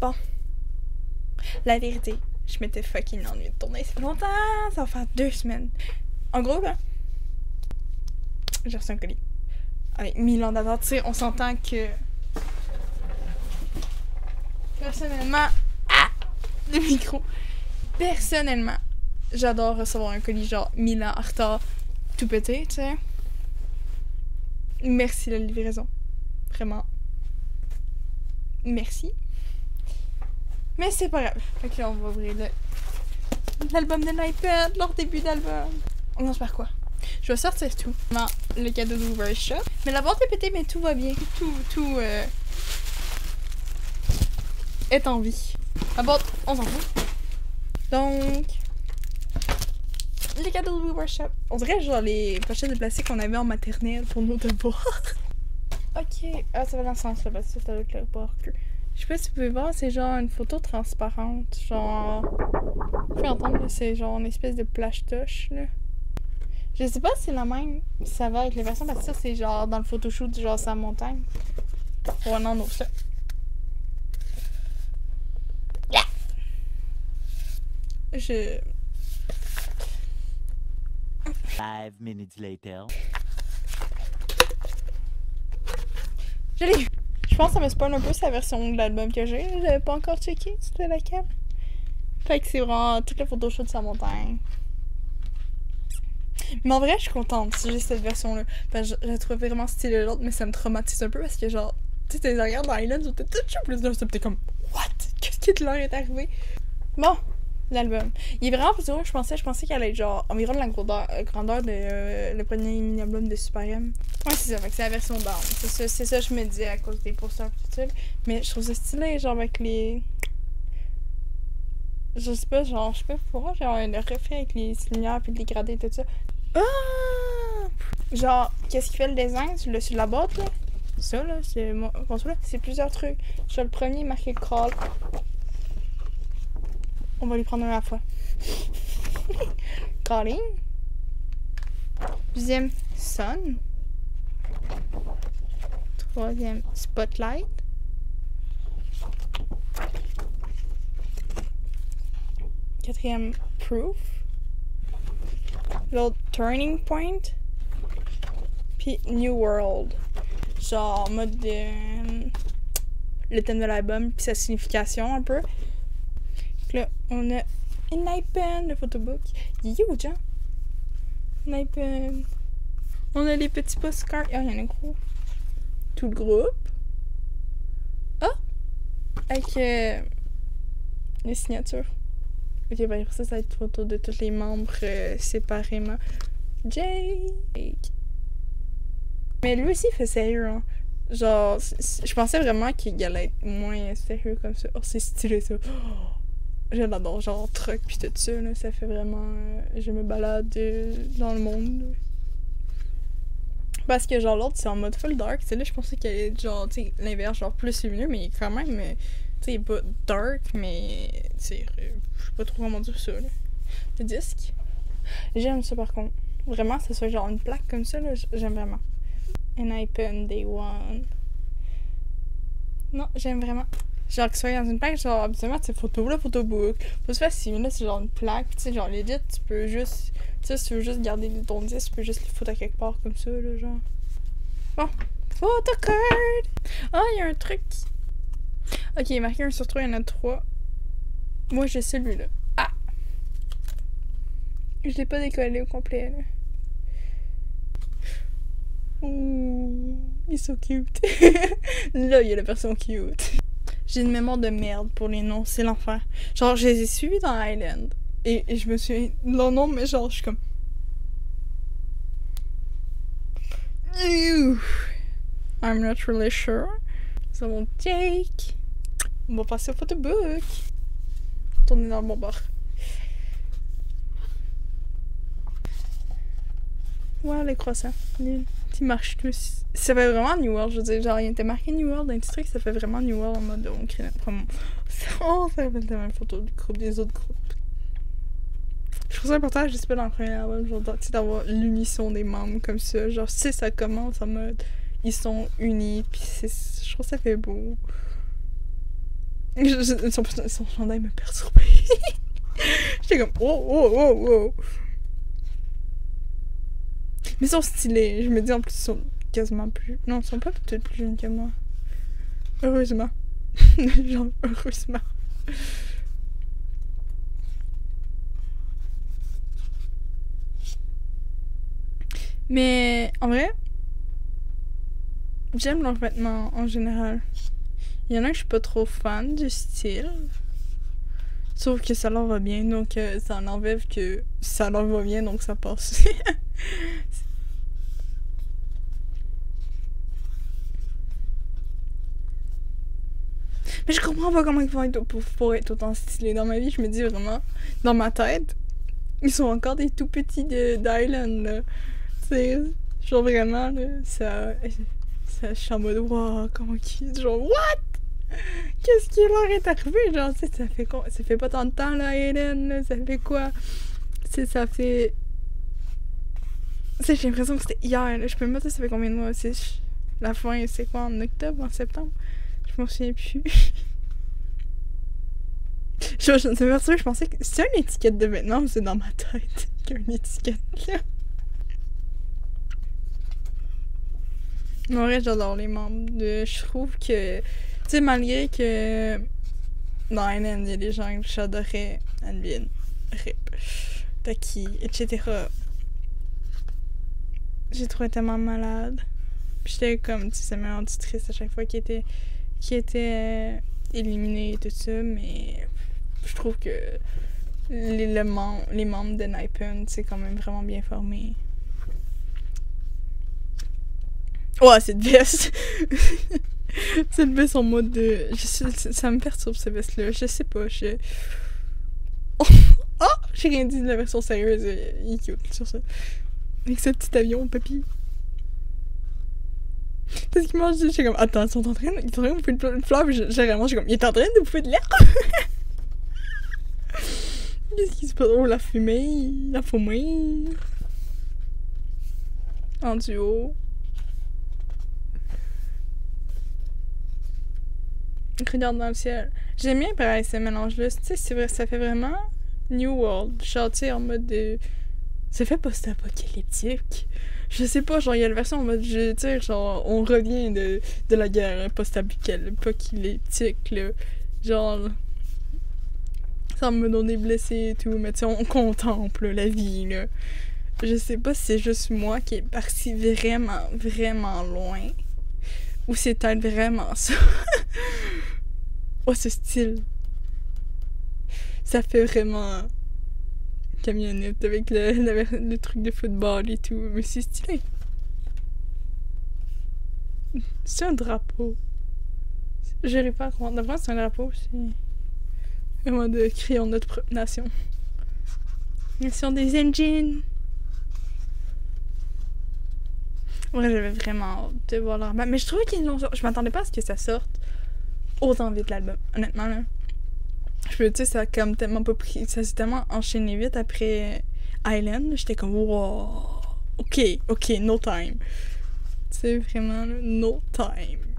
Bon. La vérité, je m'étais fucking ennuyée de tourner. Ça fait longtemps, ça va faire deux semaines. En gros, là, j'ai reçu un colis. Avec mille ans d'attente, tu sais, on s'entend que. Personnellement. Ah! Le micro. Personnellement, j'adore recevoir un colis genre mille ans en retard, tout pété, tu sais. Merci la livraison. Vraiment. Merci. Mais c'est pas grave. Fait que là, on va ouvrir le- l'album de l'iPad, leur début d'album. On lance par quoi? Je vais sortir tout. Non, le cadeau d'Over Shop. Mais la boîte est pétée, mais tout va bien. Tout, tout, euh, est en vie. La boîte, on s'en fout. Donc, les cadeaux de Shop. On dirait genre les pochettes de plastique qu'on avait en maternelle pour nos devoirs. ok. Ah, ça va dans ce sens-là, parce que c'est avec le barque. Je sais pas si vous pouvez voir, c'est genre une photo transparente. Genre. Vous pouvez entendre, c'est genre une espèce de plage-touche, là. Je sais pas si c'est la même. Ça va avec les versions, parce que ça, c'est genre dans le photoshoot, genre sa montagne. Ouais, non, non, ça. Je. Five minutes later. Je l'ai eu. Je pense que ça me spoil un peu sa version de l'album que j'ai. Je l'avais pas encore checké, c'était laquelle. Fait que c'est vraiment toute la photo shoot de sa montagne. Mais en vrai, je suis contente si j'ai cette version-là. Que je, je la trouve vraiment stylée l'autre, mais ça me traumatise un peu parce que genre, tu sais, t'es regardes dans Islands t'es tout plus d'un t'es comme, what? Qu'est-ce qui leur est arrivé? Bon, l'album. Il est vraiment plus gros que je pensais. Je pensais qu'elle allait être genre environ de la grandeur, euh, grandeur de euh, le premier mini-album de Super M. Ouais, c'est ça, fait que c'est la version down. C'est ça, c'est ça que je me disais à cause des posters et tout ça. Mais je trouve ça stylé, genre avec les. Je sais pas, genre, je sais pas pourquoi, genre, le reflet avec les lumières puis les gradés et tout ça. Ah! Genre, qu'est-ce qui fait le design? Sur, le, sur la boîte, là? Ça, là, c'est. bon, là, C'est plusieurs trucs. Genre, le premier marqué crawl. On va lui prendre un à la fois. Crawling. Deuxième, sun. Troisième, spotlight. Quatrième, proof. L'autre, turning point. Puis New World. Genre, en mode de. le thème de l'album, puis sa signification un peu. Là, on a une iPad, le photobook. Il est huge, hein? IPad. On a les petits postcards. Ah, il y en a gros. Tout le groupe. Ah! Avec euh, les signatures. Ok, ben ça, ça va être photo de tous les membres euh, séparément. Jake! Mais lui aussi, il fait sérieux, hein. Genre, je pensais vraiment qu'il allait être moins sérieux comme ça. Oh, c'est stylé, ça. Oh, je l'adore, genre, truck pis tout ça, là. Ça fait vraiment... euh, je me balade euh, dans le monde. Parce que, genre, l'autre, c'est en mode full dark. Sais, là, je pensais allait être, genre, tu l'inverse, genre, plus lumineux, mais est quand même... euh, tu sais, est pas dark, mais... Tu sais, je sais pas trop comment dire ça, là. Le disque? J'aime ça, par contre. Vraiment, c'est ça, genre, une plaque comme ça, là, j'aime vraiment. An iPad Day One. Non, j'aime vraiment. Genre, que soit dans une plaque, genre, habituellement, c'est photo, là, photobook. Pas facile, mais là, c'est genre une plaque. Tu sais, genre, legit, tu peux juste. Tu sais, si tu veux juste garder ton disque, tu peux juste le foutre à quelque part comme ça, là, genre. Bon. Photocard! Ah, il y a un truc. Ok, il est marqué 1 sur 3, il y en a 3. Moi, j'ai celui-là. Ah! Je l'ai pas décollé au complet, là. Ouh, ils sont cute. Là, il y a la version cute. J'ai une mémoire de merde pour les noms, c'est l'enfer. Genre, je les ai suivis dans Island. Et, et je me suis. Non, non, mais genre, je suis comme. I'm not really sure. Ça va Jake. On va passer au photobook. Tourner dans le bon bord. Ouais, les croissants. Nul. Ils marchent tous. Ça fait vraiment New World, je veux dire. Genre, il était marqué New World dans petit truc, ça fait vraiment New World en mode on crée notre. Oh, ça rappelle tellement une photo du groupe, des autres groupes. Je trouve ça important, je sais pas dans le premier album, d'avoir l'unisson des membres comme ça. Genre, si ça commence en mode ils sont unis, puis je trouve ça fait beau. Je- je- son, son chandail me perturbait. J'étais comme, oh, oh, oh, oh. Mais ils sont stylés. Je me dis, en plus, ils sont quasiment plus. Non, ils sont pas peut-être plus jeunes que moi. Heureusement. Genre, heureusement. Mais en vrai, j'aime leurs vêtements en général. Il y en a que je suis pas trop fan du style. Sauf que ça leur va bien, donc euh, ça enlève que ça leur va bien, donc ça passe. Mais je comprends pas comment ils vont être pour, pour être autant stylés. Dans ma vie, je me dis vraiment, dans ma tête, ils sont encore des tout petits d'Island, sais, genre vraiment, là, ça. ça je suis en mode, wow, comment qu'ils. Genre, what? Qu'est-ce qui leur est arrivé? Genre, ça fait? Ça fait pas tant de temps, là, Hélène, ça fait quoi? Sais, ça fait. J'ai l'impression que c'était hier. Je peux pas dire ça fait combien de mois. C'est la fin, c'est quoi, en octobre, en septembre? Je m'en souviens plus. je, je, perturbé, je pensais que c'est une étiquette de vêtements, c'est dans ma tête qu'il y a une étiquette là. En vrai, j'adore les membres. De, je trouve que, tu sais, malgré que dans NN, il y a des gens que j'adorais, Alvin, Rip, Taki, etc. J'ai trouvé tellement malade. J'étais comme, tu sais, rendu triste à chaque fois qu'il était, qu'il était euh, éliminé et tout ça, mais je trouve que les, le mem- les membres de Nipun, c'est quand même vraiment bien formé. Ouais, cette veste! cette veste en mode de. Ça- me perturbe cette veste-là. Je sais pas. Je. Oh! J'ai rien dit de la version sérieuse. euh, Il sur ça. Avec ce petit avion, papy. Parce qu'il mange, j'étais comme, attends, ils sont en train, ils sont en de bouffer une fleur, j'ai vraiment, j'ai comme, il est en train de bouffer de l'air. Qu'est-ce qui se passe? Oh, la fumée, la fumée. En duo. Regarde dans le ciel. J'aime bien pareil ce mélange-là. Tu sais, c'est vrai, ça fait vraiment New World. Sais, en mode de. Ça fait post-apocalyptique. Je sais pas, genre, il y a la version en mode, je, sais, genre, on revient de, de la guerre post-apocalyptique, là. Genre, sans me donner blessé et tout, mais tu sais, on contemple la vie, là. Je sais pas si c'est juste moi qui est parti vraiment, vraiment loin. Ou c'est peut-être vraiment ça. oh, ce style. Ça fait vraiment camionnette avec le, le, truc de football et tout. Mais c'est stylé. C'est un drapeau. J'arrive pas à comprendre. D'abord, c'est un drapeau. C'est vraiment de créer notre propre nation. Nation des engines. Ouais, j'avais vraiment hâte de voir leur Mais je trouvais qu'ils l'ont. Je m'attendais pas à ce que ça sorte autant vite l'album. Honnêtement, là. Je peux, tu sais, ça a comme tellement pas pris. Ça s'est tellement enchaîné vite après Island. J'étais comme, wow. Ok, ok, no time. Tu sais, vraiment, no time.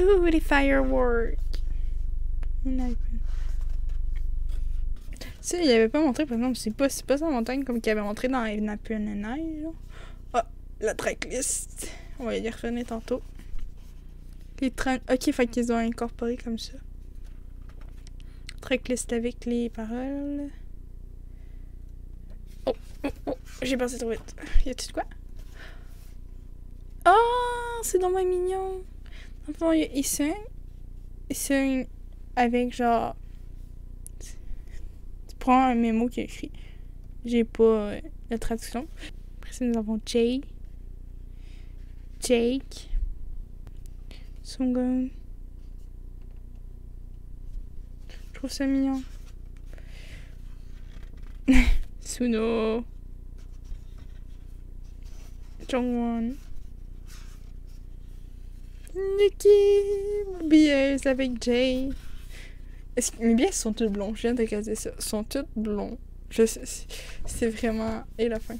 Ooh, iPhone. Tu sais, il avait pas montré, par exemple, c'est pas, pas sa montagne comme qu'il avait montré dans Napun là. Ah, la tracklist. On va y revenir tantôt. Les trains. Ok, fait qu'ils ont incorporé comme ça. Tracklist avec les paroles. Oh, oh, oh, j'ai passé trop vite. Y a-tu de quoi? Oh, c'est dans ma mignon. Enfin, il sing. Il sing avec genre. Tu prends un mémo qui est écrit. J'ai pas euh, la traduction. Après ça, nous avons Jay. Jake. Sungun. Je trouve ça mignon. Suno. Jongwon. Nikki. BS avec Jay. Est-ce que mes billets sont tous blonds? Je viens de caser ça. Ils sont tous blonds. Je c'est- vraiment. Et la fin.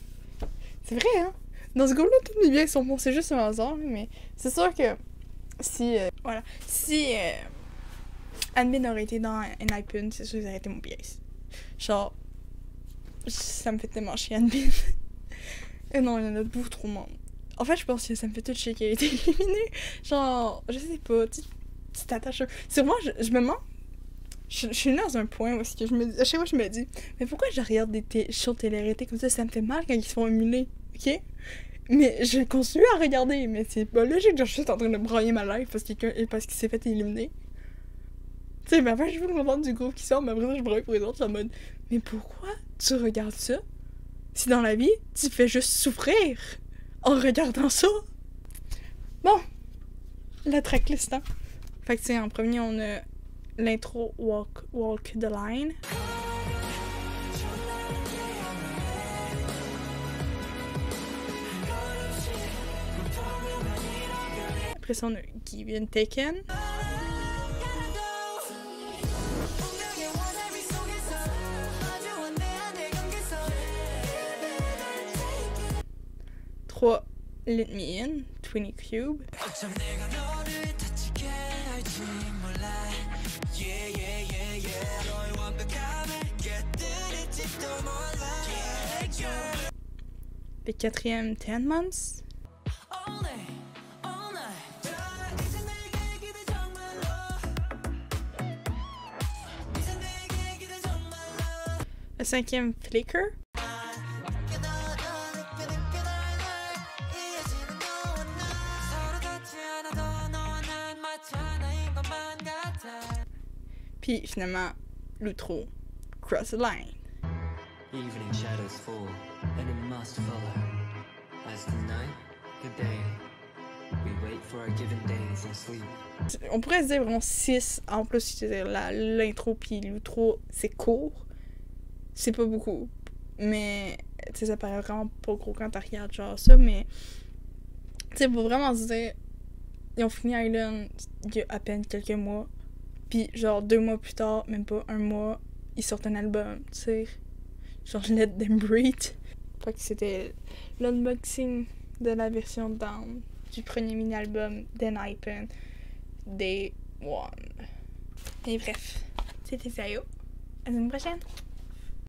C'est vrai, hein? Dans ce groupe-là, tous mes biais sont bons. C'est juste un hasard, mais c'est sûr que si. euh, voilà. Si. Euh, Admin aurait été dans un iPhone, c'est sûr qu'ils auraient été mon biais. Genre. Ça me fait tellement chier, Admin. Et non, il y en a beaucoup trop monde. En fait, je pense que ça me fait tout chier qu'il ait été éliminé. Genre, je sais pas, tu t'attaches. Sur moi, je, me mens. Je, je suis dans un point où que je me à chaque fois je me dis, mais pourquoi je regarde des shows télé-réalité comme ça, ça me fait mal quand ils se font émuler, ok? Mais je continue à regarder, mais c'est pas logique, genre je suis juste en train de broyer ma life parce qu'il parce qu'il s'est fait éliminer. Tu sais, mais après je veux le moment du groupe qui sort, mais après je broye pour les autres, en mode, mais pourquoi tu regardes ça? Si dans la vie, tu fais juste souffrir en regardant ça. Bon, la tracklist, hein. Fait que, tu en premier, on a l'intro Walk, Walk the Line. Après ça, on a Given Taken. Trois, Let Me In, Twinny Cube. Le quatrième, Ten Months. Le cinquième, Flicker. Puis finalement, l'outro, Cross the Line. Evening shadows fall, and it must follow. As the night, the day, we wait for our given days and sleep. On pourrait se dire vraiment 6. En plus, l'intro puis l'outro, c'est court. C'est pas beaucoup. Mais, tu sais, ça paraît vraiment pas gros quand tu regardes genre ça, mais, tu sais, pour vraiment se dire, ils ont fini Island il y a à peine quelques mois. Puis, genre, deux mois plus tard, même pas un mois, ils sortent un album, tu sais. Genre, Let Them Breathe. Fait que c'était l'unboxing de la version Down du premier mini-album d'Enhypen. Day One. Et bref, c'était Sayo. À semaine prochaine.